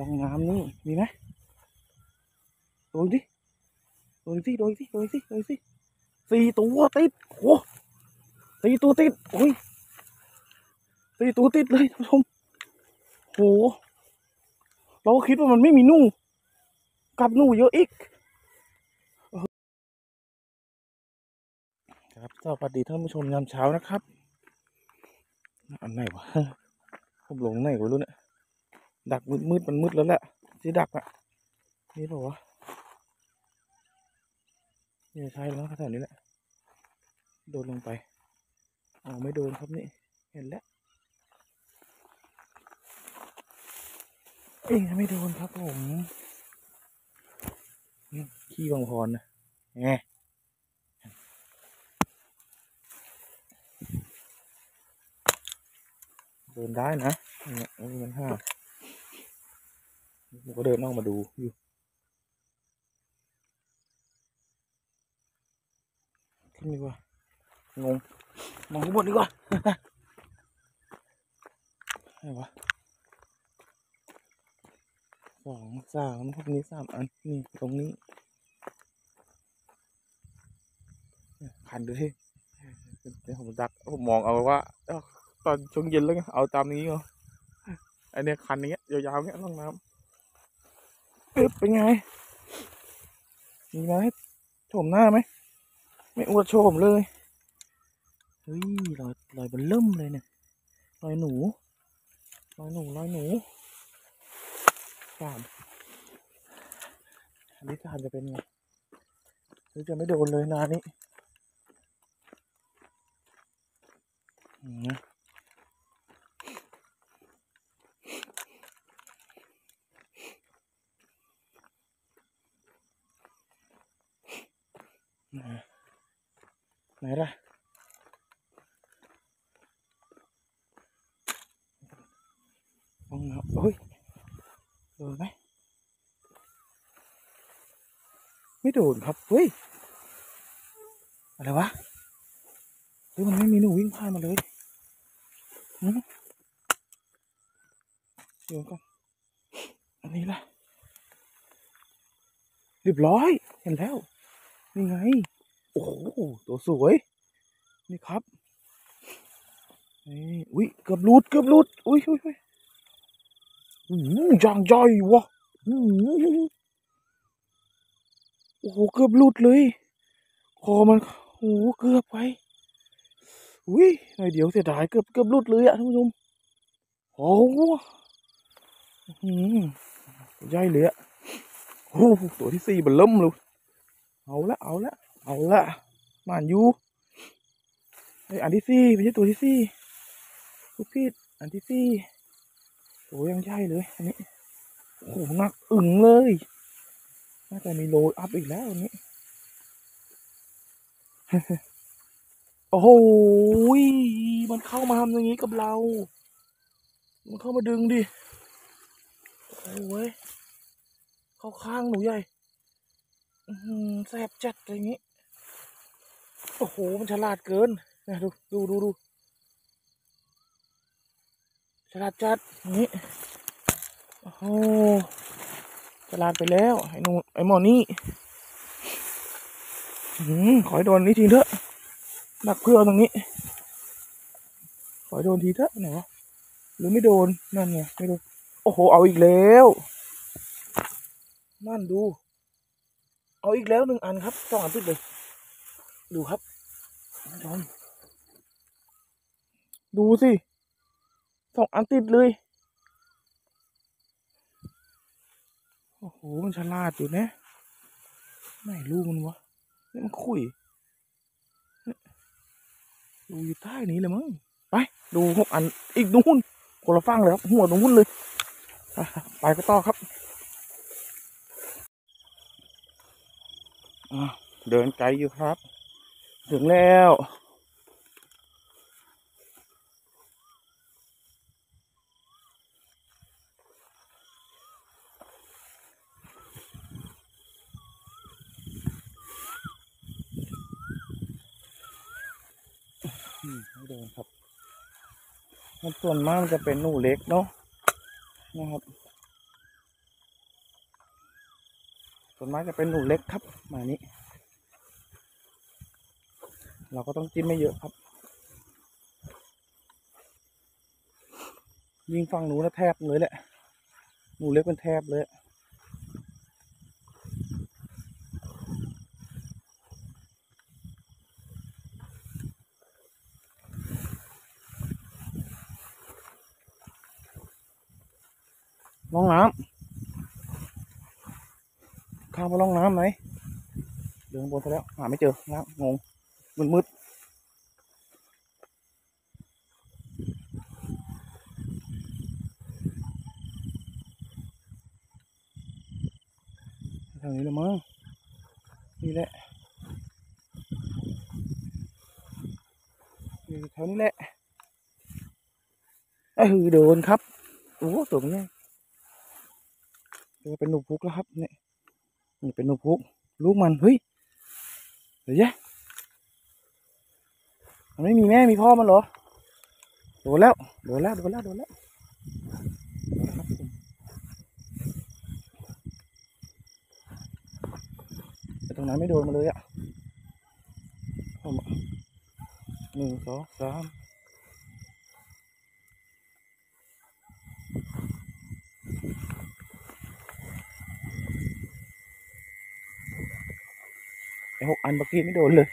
ลองน้ำนี่มีไหมโดยดิโดยสิโดยสิโดยสิโดยสิสี่ตัวติดโอ้สี่ตัวติดโอ้ยสี่ตัวติดเลยท่านผู้ชมโหเราก็คิดว่ามันไม่มีนู่กลับนู่เยอะอีกครับสวัสดีท่านผู้ชมยามเช้านะครับ อันไหนวะผมหลงไหนก็ไม่รู้เนี่ย ดักมืดมืดมันมืดแล้วแหละที่ดักอะนี่เปล่าวะนี่ใช่แล้วแถวนี้แหละ โดนลงไปอ๋อไม่โดนครับนี่ เห็นแล้วเอ้ยไม่โดนครับผมขี้บางพรนะแหมเดินได้นะเนี่ยม่มีปัญหา ผมก็เดินออกมาดูอยู่ขึ้นดีกว่างงมองข้างบนดีกว่าอะไรวะสองสามพวกนี้สามอันนี่ตรงนี้คันดูที่เดี๋ยผมดักผมมองเอาว่าเอ้าตอนช่วงเย็นแล้วไงเอาตามนี้เหรออันนี้คันนี้ยาวๆเนี้ยล่องน้ำ ปึ๊บเป็นไง มีไหมโฉมหน้าไหม ไม่อวดโฉมเลย เฮ้ยรอยรอยมันเริ่มเลยเนี่ยรอยหนูรอยหนูรอยหนูสามอันนี้สามจะเป็นไงหรือจะไม่โดนเลยนานี้อืม ไหนล่ะห้องน้ำเฮ้ยโดนไหมไม่โดนครับเฮ้ยอะไรวะเฮ้ยมันไม่มีหนูวิ่งผ่านมาเลยหืมเดี๋ยวก่อนอันนี้ล่ะเรียบร้อยเห็นแล้ว นี่ไง โอ้โห ตัวสวย นี่ครับ นี่อุ้ยเกือบหลุดเกือบหลุดอุ้ยอุ้ยอุ้ยโอ้โหอย่างใหญ่วะโอ้โหโอ้โหเกือบหลุดเลย คอมัน โอ้โห เกือบไป อุ้ยหน่อยเดี๋ยวเสียดายเกือบเกือบลุดเลยอะท่านผู้ชม โอ้โหอื้อหือใหญ่เลยอะโอ้โหตัวที่สี่มันเริ่มเลย เอาละเอาละเอาละมานยูไออันที่สี่ไม่ใช่ตัวที่สี่ทุกผิดอันที่สี่โอ้ยังใช่เลยอันนี้โอ้โหหนักอึ่งเลยน่าจะมีโลอัพอีกแล้วอันนี้โอ้โหยมันเข้ามาทำอย่างนี้กับเรา มันเข้ามาดึงดิโอ้ยเข้าข้างหนูใหญ่ แสบจัดอะไรอย่างนี้ โอ้โห มันฉลาดเกินนะดูดูดูดูฉลาดจัดนี้โอ้โหฉลาดไปแล้ว ไอ้หนูไอ้หมอนี่อืมขอให้โดนนี้ทีเถอะดักเพื่อตรงนี้ ขอให้โดนทีเถอะไหนวะหรือไม่โดน นั่นไงไม่โดน โอ้โห เอาอีกแล้ว นั่นดู เอาอีกแล้วหนึ่งอันครับสองอันติดเลย ดูครับชมดูสิสองอันติดเลย โอ้โห มันฉลาดอยู่นะไหนลูกมันวะ นี่มันคุย ดูอยู่ใต้นี้เลยมั้ง ไป ดูหกอันอีกนู่นคนละฝั่งเลยครับ หัวตรงนู้นเลย ไปก็ต่อครับอะ เดินไกลอยู่ครับ ถึงแล้ว ไม่โดนครับมันส่วนมากมันจะเป็นหนูเล็กเนาะนะครับส่วนมากจะเป็นหนูเล็กครับมานี้ เราก็ต้องจิ้มไม่เยอะครับ ยิงฝั่งหนูนะแทบเลยแหละ หนูเล็กเป็นแทบเลยล่องน้ำข้ามไปล่องน้ำไหนเดินข้างบนไปแล้ว หาไม่เจอน้ำงง มืดมืดทางนี้ละมั้งนี่แหละอยู่แถวนี้แหละเออโดนครับ โอ้ตัวนใหญ่ตัวเป็นหนูพุกแล้วครับเนี่ยนี่เป็นหนูพุกลูกมันเฮ้ยเดี๋ยวยะ มันไม่มีแม่มีพ่อมันเหรอ โดนแล้ว โดนแล้ว โดนแล้ว โดนแล้วแต่ตรงนั้นไม่โดนมาเลยอะหนึ่งสองสามไอ้หกอันเมื่อกี้ไม่โดนเลย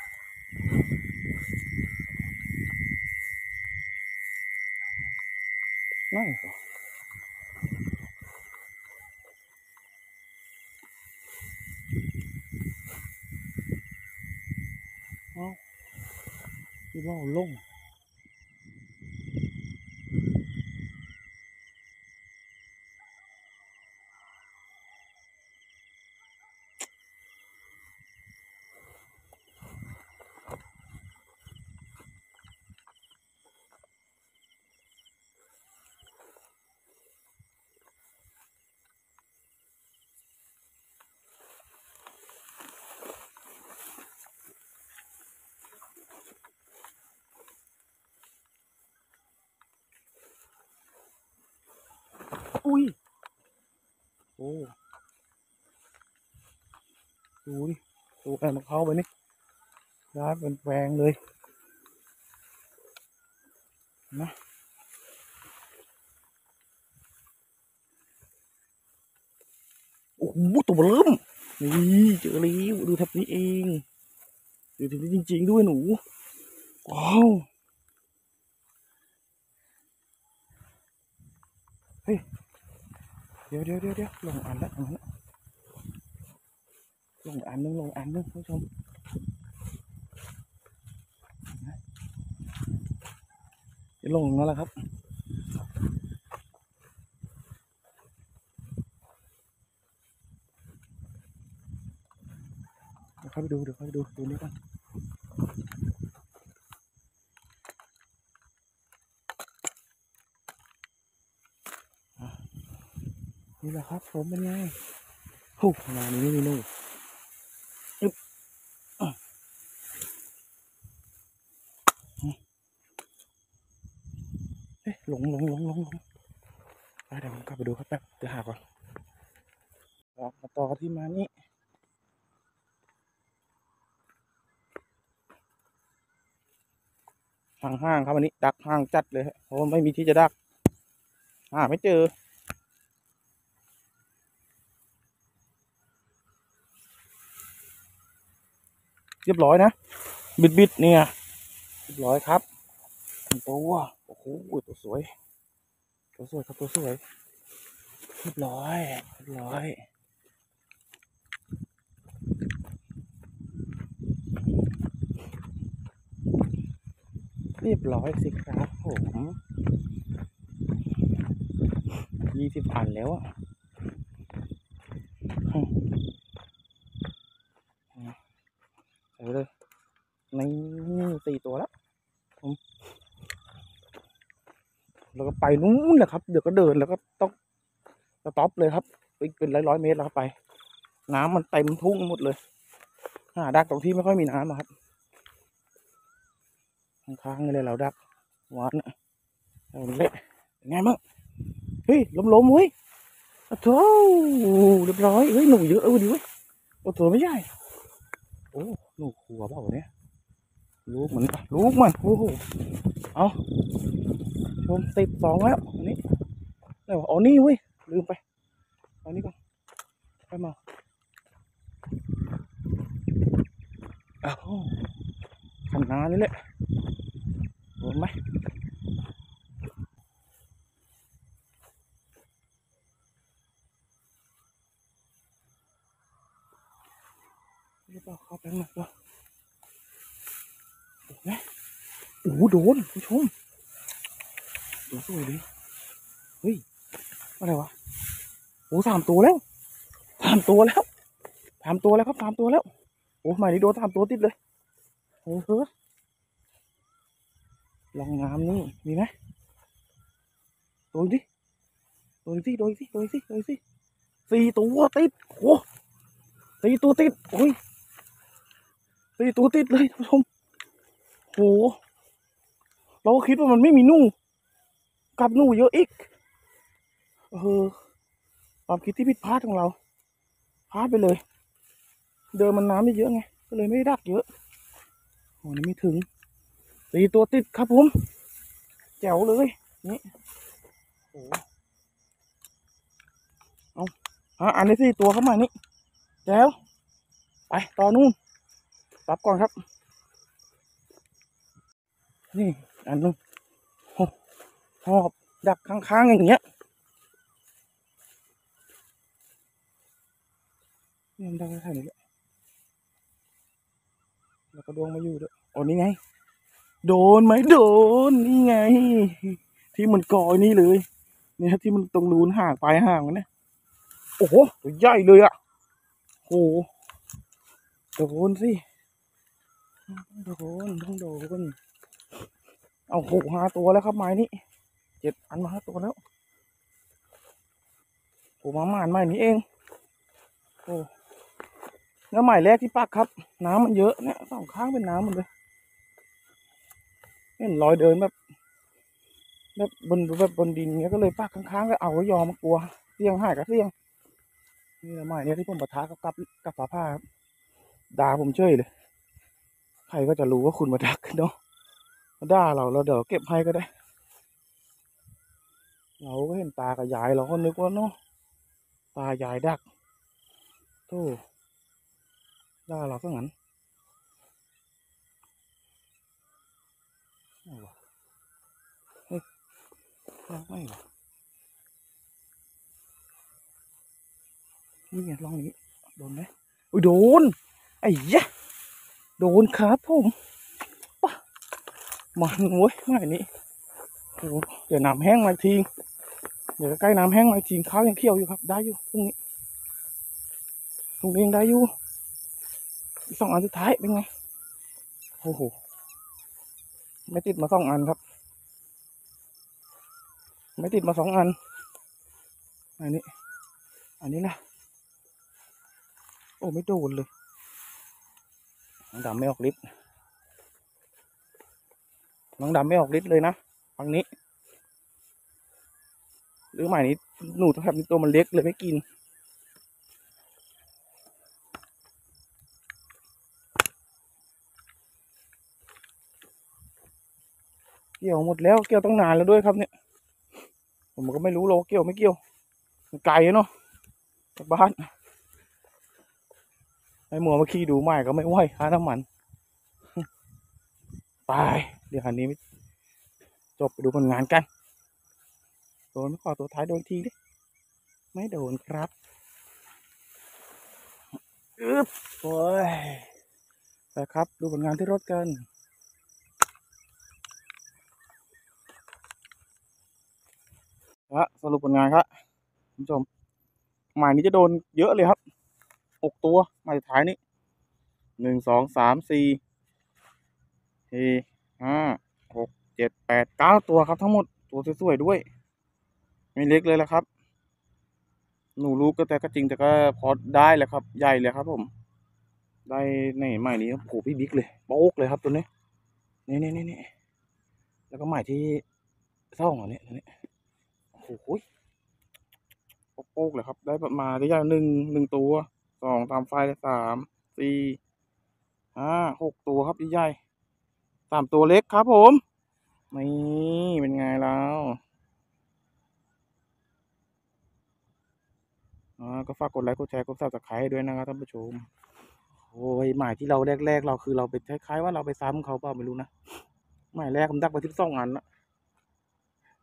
อุ้ยโอ้ดูดิดูอะไรมาเข้าไปนี่ร้านเป็นแปลงเลยนะโอ้โหตัวเริ่มนี่เจอแล้วดูทับนี้เอง ดูทับนี้จริง ๆ ด้วยหนู ว้าว เดี๋ยวเดี๋ยวเดี๋ยวเดี๋ยวลงอันละอันละลงอันนึงลงอันนึงผู้ชมจะลงนั่นแหละครับเดี๋ยวเข้าไปดูเดี๋ยวเข้าไปดูดูนี่ก่อน นี่แหละครับ ผมเป็นไงโอ้งานนี้ไม่มีนู่นอึ๊บอะอืมเอ๊ะหลงหลงหลงหลงหลงไปเดี๋ยวผมกลับไปดูครับแป๊บเดี๋ยวหาก่อนมาต่อที่มานี่ห่างห้างๆครับอันนี้ ดักห่างจัดเลยฮะเพราะไม่มีที่จะดักหาไม่เจอ เรียบร้อยนะ บิดบิดๆเนี่ยเรียบร้อยครับตัวโอ้โหตัวสวย ตัวสวยครับตัวสวยเรียบร้อยเรียบร้อยเรียบร้อยสิครับผมยี่สิบอันแล้วอะอืมใส่ไปเลยในสี่ตัวแล้วผมแล้วก็ ไปนู้นนะครับ เดี๋ยวก็เดินแล้วก็ต้องสต็อปเลยครับเป็นร้อยร้อยเมตรแล้วครับไป น้ำมันเต็มทุ่งหมดเลยหาดักตรงที่ไม่ค่อยมีน้ำอะครับข้างๆเลยเราดักหวานอะเอาเละไงบ้งเฮ้ยล้มๆเว้ยโอ้โหเรียบร้อยเฮ้ยหนูเยอะเออดีเว้ยโอ้ตัวไม่ใหญ่โอ้ลูกหัวเปล่าเนี่ยลูกเหมือนกันลูกมันโอ้โหเอา ชมติดสองแล้วอันนี้อะไรวะอ๋อนี่เว้ยลืมไปเอานี่ก่อนไปมาอ้าวขันนานี่แหละโดนไหมเรียบอยเข้าไปข้างในตัวโดนไหมโอ้โหโดนผู้ชม สวยดิเฮ้ยอะไรวะโอ้สามตัวแล้วสามตัวแล้วสามตัวแล้วครับสามตัวแล้วโอ้ใหม่นี้โดนสามตัวติดเลยเออเฮ้ยลองน้ำนี่มีไหมโดนดิโดนสิโดนสิโดนสิโดนสิสี่ตัวติดโอ้สี่ตัวติดโอ้ยสี่ตัวติดเลยท่านผู้ชมโหเราก็คิดว่ามันไม่มีนู่ กลับนู่เยอะอีกเออความคิดที่ผิดพลาดของเราพลาดไปเลย เดินมันน้ำไม่เยอะไงก็เลยไม่ได้ดักเยอะโอ้นี่ไม่ถึงตีตัวติดครับผมแจ๋วเลยนี่โอ้เอาอะอันนี้สี่ตัวเข้ามานี่แจ๋วไปต่อนู่นรับก่อนครับ นี่อันนู้น ชอบดักค้างๆอย่างเงี้ยนี่มันได้แค่นี้แหละแล้วก็ดวงมาอยู่ด้วยโอ้นี่ไง โดนไหมโดนนี่ไง ที่มันกอยนี่เลยเนี่ยที่มันตรงรูนห่างปลายห่างมันเนี่ยโอ้โหตัวใหญ่เลยอะโอ้โหโดนสิโดนต้องโดนเอาหกห้าตัวแล้วครับไม้นี้ จ็ดอันมาห้าตัวแล้วโอ้มาหมานไม้นี้เองโอ้แล้วหมายแรกที่ปักครับ น้ำมันเยอะเนี่ยสองข้างเป็นน้ำหมดเลยเห็นรอยเดินแบบแบบบนแบบบนดินเงี้ยก็เลยปักข้างๆก็เอาไว้ยอมกลัวเสี่ยงหายกับเสี่ยงนี่ละหมายเนี้ยที่ผมปะทะกับกับกับฝาผ้าครับด่าผมเฉยเลย ใครก็จะรู้ว่าคุณมาดักเนาะมาด่าเราเราเดี๋ยวเก็บให้ก็ได้ เราก็เห็นตากับยายเราก็นึกว่าเนาะตายายดักโธ่ด่าเราก็งั้นไม่วะเฮ้ยเราไม่วะนี่ไงลองนี้ โดนไหมอุ้ยโดน ไอ้ยะ โดนครับผมปะมันเว้ยไม่นี้ เดี๋ยวน้ำแห้งมาทีเดี๋ยวใกล้น้ำแห้งมาอีกทีข้าวยังเคี่ยวอยู่ครับ ได้อยู่พรุ่งนี้ตรงนี้ยังได้อยู่สองอันสุดท้ายเป็นไงโอ้โหไม่ติดมาสองอันครับ ไม่ติดมาสองอันอันนี้ อันนี้นะโอ้ไม่โดนเลยน้องดำไม่ออกฤทธิ์น้องดำไม่ออกฤทธิ์เลยนะ ฝั่งนี้ หรือหมายนี้หนูตัวแบบนี้ตัวมันเล็กเลยไม่กิน เกี่ยวหมดแล้วเกี่ยวตั้งนานแล้วด้วยครับเนี่ย ผมก็ไม่รู้หรอกว่าเกี่ยวไม่เกี่ยวไกลเนาะจากบ้านไอ้หมัวมาขี่ดูใหม่ก็ไม่ไหวค่าน้ำมันไปเดี๋ยวคันนี้ จบไปดูผลงานกัน โดนไม่ขอตัวท้ายโดนทีดิไม่โดนครับอึ๊บโอ้ยไปครับ ดูผลงานที่รถกันฮะสรุปผลงานครับคุณผู้ชมหมายนี้จะโดนเยอะเลยครับหกตัวหมายสุดท้ายนี้หนึ่งสองสามสี่สี่ห้าหก เจ็ดแปดเก้าตัวครับทั้งหมดตัวสวยๆด้วย ไม่เล็กเลยละครับ หนูรู้ก็แต่ก็จริงแต่ก็พอได้แหละครับ ใหญ่เลยครับ ผม ได้ในใหมายนี้โอ้โหพี่บิ๊กเลยโป๊กเลยครับตัวนี้นี่นี่นี่นี่แล้วก็ใหมายที่ซ่องอันนี้อันนี้โอ้โหโป๊กเลยครับ ได้ประมาณระยะหนึ่งหนึ่งตัวสองตามไฟสามสี่ห้าหกตัวครับใหญ่ๆสามตัวเล็กครับผม นี่เป็นไงแล้วอ่าก็ฝากกดไลค์กดแชร์กด subscribe ด้วยนะครับท่านผู้ชม โอ้ยหมายที่เราแรกๆ เราคือเราไปคล้ายๆว่าเราไปซ้ำเขาเปล่าไม่รู้นะหมายแรกผมดักไปที่สองอันนะ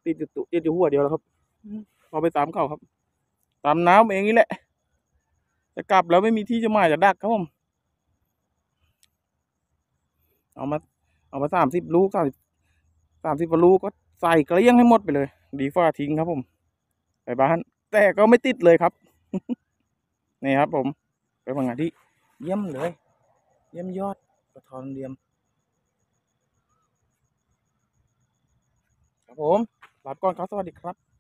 ติดอยู่ตุติดอยู่หัวเดียวแล้วครับอืมเราไปซ้ำเขาครับ ตามน้ำเองนี่แหละ จะกลับแล้วไม่มีที่จะหมายจะดักครับผมเอามา เอามาสามสิบลูกสามสิบ สามสิบลูกก็ใส่เกลี้ยงให้หมดไปเลย ดีฟ้าทิ้งครับผมไปบ้าน แต่ก็ไม่ติดเลยครับนี่ครับ ผมเป็นผลงานที่เยี่ยมเลย เยี่ยมยอดกระทอนเรียม ครับผมลาไปก่อนครับสวัสดีครับ